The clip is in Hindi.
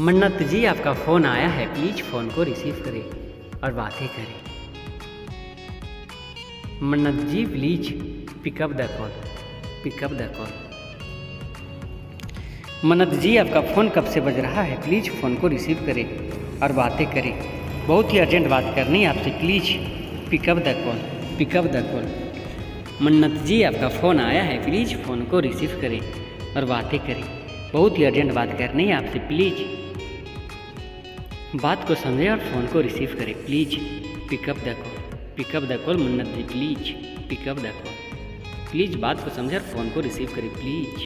मन्नत जी, आपका फ़ोन आया है। प्लीज़ फ़ोन को रिसीव करें और बातें करें। Mannat ji, please pick up the call pick up the call Mannat ji, आपका फ़ोन कब से बज रहा है? प्लीज़ फ़ोन को रिसीव करें और बातें करें। बहुत ही अर्जेंट बात करनी है आपसे। Please pick up the call pick up the call Mannat ji, आपका फ़ोन आया है। प्लीज़ फ़ोन को रिसीव करें और बातें करें। बहुत ही अर्जेंट बात करनी है आपसे। प्लीज़ बात को समझें और फ़ोन को रिसीव करें, please. Pick up the call pick up the call Munnat please. Pick up the call. Please, बात को समझें और फ़ोन को रिसीव करें, प्लीज़।